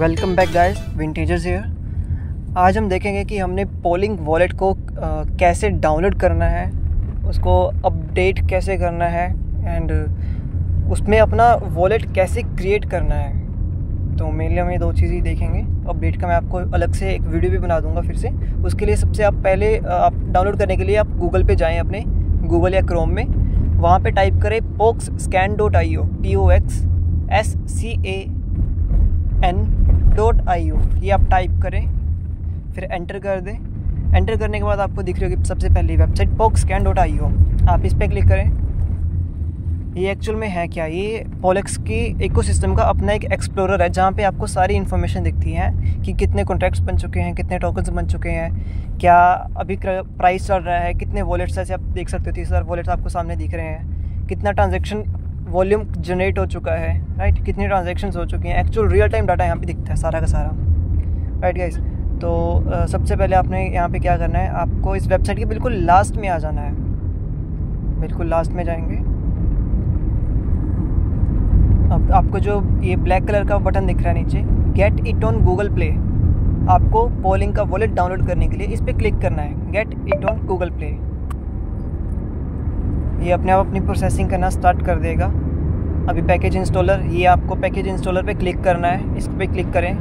Welcome back guys vintagers here आज हम देखेंगे कि हमने पोलिंग वॉलेट को कैसे डाउनलोड करना है, उसको अपडेट कैसे करना है एंड उसमें अपना वॉलेट कैसे क्रिएट करना है। तो मेनली हम ये दो चीज़ ही देखेंगे। अपडेट का मैं आपको अलग से एक वीडियो भी बना दूँगा फिर से। उसके लिए सबसे आप पहले आप डाउनलोड करने के लिए आप गूगल पे जाएँ अपने गूगल या क्रोम में। वहाँ पे टाइप करें pox scan dot I O P O X S C A N dot I O ये आप टाइप करें, फिर एंटर कर दें। एंटर करने के बाद आपको दिख रही होगी सबसे पहली website poke scan dot I O आप इस पर क्लिक करें। ये एक्चुअल में है क्या? ये पोलेक्स की इकोसिस्टम का अपना एक एक्सप्लोरर है, जहाँ पे आपको सारी इन्फॉर्मेशन दिखती है कि कितने कॉन्ट्रैक्ट्स बन चुके हैं, कितने टोकन्स बन चुके हैं, क्या अभी प्राइस चल रहा है, कितने वॉलेट्स ऐसे आप देख सकते हो, तीस हज़ार वॉलेट्स आपको सामने दिख रहे हैं, कितना ट्रांजेक्शन वॉल्यूम जनरेट हो चुका है राइट कितनी ट्रांजेक्शन हो चुकी हैं। एक्चुअल रियल टाइम डाटा यहाँ पे दिखता है सारा का सारा। राइट गाइस तो uh, सबसे पहले आपने यहाँ पे क्या करना है? आपको इस वेबसाइट के बिल्कुल लास्ट में आ जाना है। बिल्कुल लास्ट में जाएँगे। अब आपको जो ये ब्लैक कलर का बटन दिख रहा है नीचे get it on Google Play आपको पोलिंग का वॉलेट डाउनलोड करने के लिए इस पर क्लिक करना है। Get it on Google Play ये अपने आप अपनी प्रोसेसिंग करना स्टार्ट कर देगा। अभी पैकेज इंस्टॉलर ये आपको पैकेज इंस्टॉलर पे क्लिक करना है। इस पर क्लिक करें।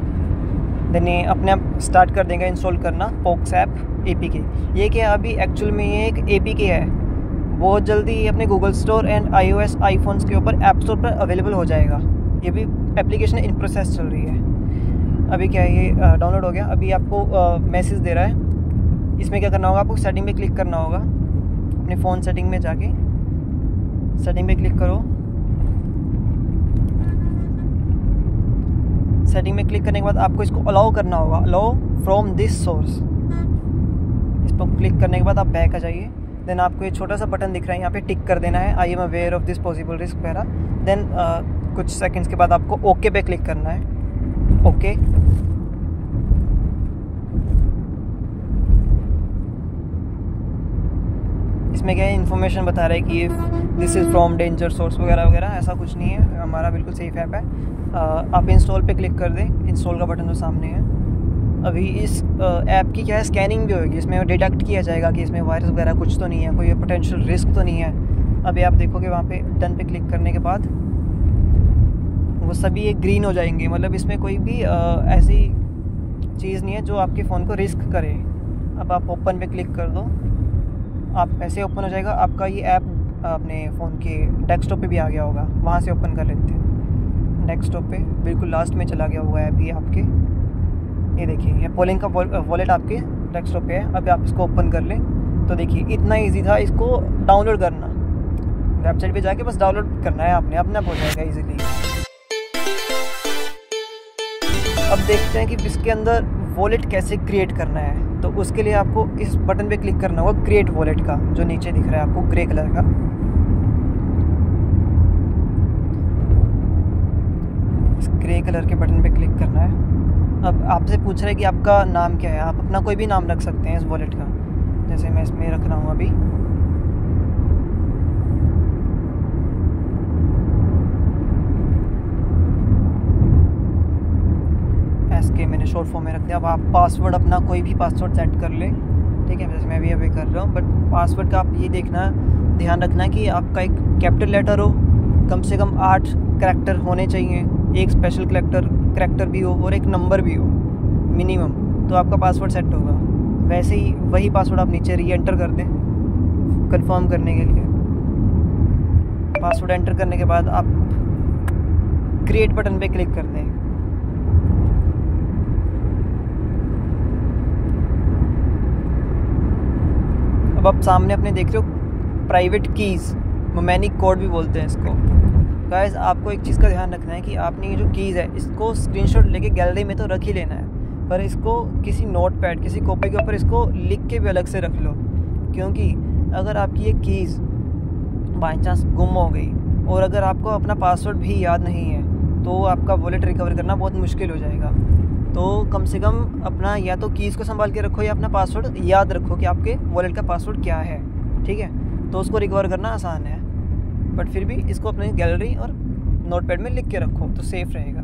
देन ये अपने आप स्टार्ट कर देगा इंस्टॉल करना पोक्स ऐप ए पी के। ये क्या अभी एक्चुअल में ये एक ए पी के है? बहुत जल्दी ये अपने Google store and I O S iPhones के ऊपर ऐप स्टोर पर अवेलेबल हो जाएगा। ये भी एप्लीकेशन इन प्रोसेस चल रही है। अभी क्या है ये डाउनलोड हो गया। अभी आपको मैसेज दे रहा है। इसमें क्या करना होगा? आपको सेटिंग में क्लिक करना होगा। अपने फ़ोन सेटिंग में जाके। सेटिंग पे क्लिक करो। सेटिंग में क्लिक करने के बाद आपको इसको अलाउ करना होगा। अलाउ फ्रॉम दिस सोर्स इस पर क्लिक करने के बाद आप बैक आ जाइए। देन आपको ये छोटा सा बटन दिख रहा है, यहाँ पे टिक कर देना है। I am aware of this possible risk वगैरह। देन कुछ सेकंड्स के बाद आपको ओके okay पे क्लिक करना है। Okay okay. इसमें क्या है इन्फॉर्मेशन बता रहा है कि this is from danger source वगैरह वगैरह, ऐसा कुछ नहीं है। हमारा बिल्कुल सेफ़ ऐप है। आप इंस्टॉल पे क्लिक कर दें। इंस्टॉल का बटन तो सामने है। अभी इस ऐप की क्या है स्कैनिंग भी होगी। इसमें डिटेक्ट किया जाएगा कि इसमें वायरस वगैरह कुछ तो नहीं है, कोई पोटेंशियल रिस्क तो नहीं है। अभी आप देखोगे वहाँ पे डन पे क्लिक करने के बाद, वो सभी एक ग्रीन हो जाएँगे। मतलब इसमें कोई भी ऐसी चीज़ नहीं है जो आपके फ़ोन को रिस्क करे। अब आप ओपन पे क्लिक कर दो। आप ऐसे ओपन हो जाएगा, आपका ये ऐप अपने फ़ोन के डेस्कटॉप पे भी आ गया होगा, वहाँ से ओपन कर लेते हैं। डेस्कटॉप पे, बिल्कुल लास्ट में चला गया होगा ऐप ये आपके। ये देखिए, ये पोलिंग का वॉलेट आपके डेस्कटॉप पे है अभी आप इसको ओपन कर लें। तो देखिए, इतना ईजी था, इसको डाउनलोड करना। वेबसाइट पे जाके बस डाउनलोड करना है आपने, अपने आप हो जाएगा ईजिली अब देखते हैं कि इसके अंदर वॉलेट कैसे क्रिएट करना है? तो उसके लिए आपको इस बटन पे क्लिक करना होगा क्रिएट वॉलेट का, जो नीचे दिख रहा है आपको ग्रे कलर का। इस ग्रे कलर के बटन पे क्लिक करना है। अब आपसे पूछ रहे हैं कि आपका नाम क्या है? आप अपना कोई भी नाम रख सकते हैं इस वॉलेट का। जैसे मैं इसमें रख रहा हूँ अभी। शॉर्ट फॉर्म में रख दिया अब आप पासवर्ड अपना कोई भी पासवर्ड सेट कर लें, ठीक है, जैसे मैं भी अभी कर रहा हूँ बट पासवर्ड का आप ये देखना, ध्यान रखना है कि आपका एक कैपिटल लेटर हो, कम से कम आठ करेक्टर होने चाहिए, एक स्पेशल करेक्टर करेक्टर भी हो और एक नंबर भी हो मिनिमम तो आपका पासवर्ड सेट होगा। वैसे ही वही पासवर्ड आप नीचे री एंटर कर दें कंफर्म करने के लिए। पासवर्ड एंटर करने के बाद आप क्रिएट बटन पे क्लिक कर दें अब आप सामने अपने देख रहे हो प्राइवेट कीज़ मोमैनिक कोड भी बोलते हैं इसको। गाइस आपको एक चीज़ का ध्यान रखना है कि आपने ये जो कीज़ है, इसको स्क्रीनशॉट लेके गैलरी में तो रख ही लेना है, पर इसको किसी नोट पैड किसी कॉपी के ऊपर इसको लिख के भी अलग से रख लो। क्योंकि अगर आपकी ये कीज़ बाई चांस गुम हो गई, और अगर आपको अपना पासवर्ड भी याद नहीं है तो आपका वॉलेट रिकवर करना बहुत मुश्किल हो जाएगा। तो कम से कम अपना या तो कीज़ को संभाल के रखो या अपना पासवर्ड याद रखो कि आपके वॉलेट का पासवर्ड क्या है, ठीक है? तो उसको रिकवर करना आसान है बट फिर भी इसको अपने गैलरी और नोट पैड में लिख के रखो तो सेफ़ रहेगा।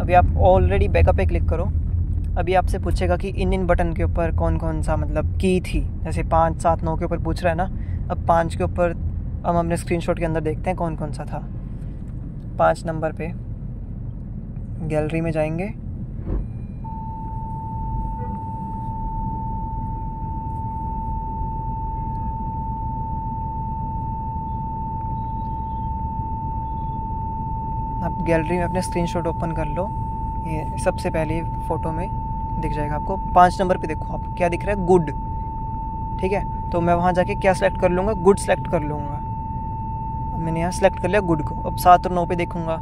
अभी आप ऑलरेडी बैकअप पे क्लिक करो। अभी आपसे पूछेगा कि इन इन बटन के ऊपर कौन कौन सा मतलब की थी? जैसे पाँच, सात, नौ के ऊपर पूछ रहा है ना, अब पाँच के ऊपर हम अपने स्क्रीनशॉट के अंदर देखते हैं कौन कौन सा था। पाँच नंबर पे गैलरी में जाएँगे। गैलरी में अपने स्क्रीनशॉट ओपन कर लो। ये सबसे पहले फ़ोटो में दिख जाएगा आपको। पाँच नंबर पे देखो आप, क्या दिख रहा है? गुड। ठीक है? तो मैं वहाँ जाके क्या सिलेक्ट कर लूँगा? गुड सेलेक्ट कर लूँगा। मैंने यहाँ सेलेक्ट कर लिया गुड को। अब सात और नौ पे देखूँगा।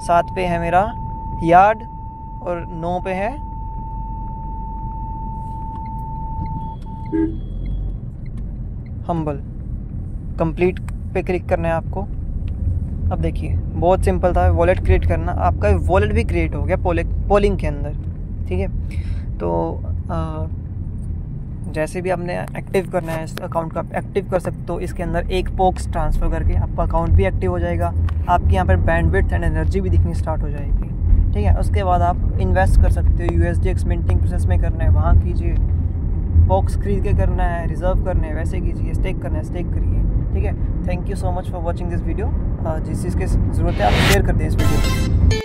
सात पे है मेरा यार्ड और नौ पे है हम्बल। कंप्लीट पे क्लिक करना है आपको। अब देखिए बहुत सिंपल था वॉलेट क्रिएट करना। आपका वॉलेट भी क्रिएट हो गया पोलिंग के अंदर ठीक है? तो आ, जैसे भी आपने एक्टिव करना है इस अकाउंट का एक्टिव कर सकते हो इसके अंदर एक पोक्स ट्रांसफ़र करके आपका अकाउंट भी एक्टिव हो जाएगा। आपके यहाँ पर बैंडविड्थ एंड एनर्जी भी दिखनी स्टार्ट हो जाएगी ठीक है? उसके बाद आप इन्वेस्ट कर सकते हो U S D X minting process में करना है वहाँ कीजिए। बॉक्स खरीद के करना है रिज़र्व करने है, वैसे कीजिए स्टेक करना है स्टेक करिए, ठीक है? Thank you so much for watching this video जिस चीज़ की ज़रूरत है, आप शेयर कर दें इस वीडियो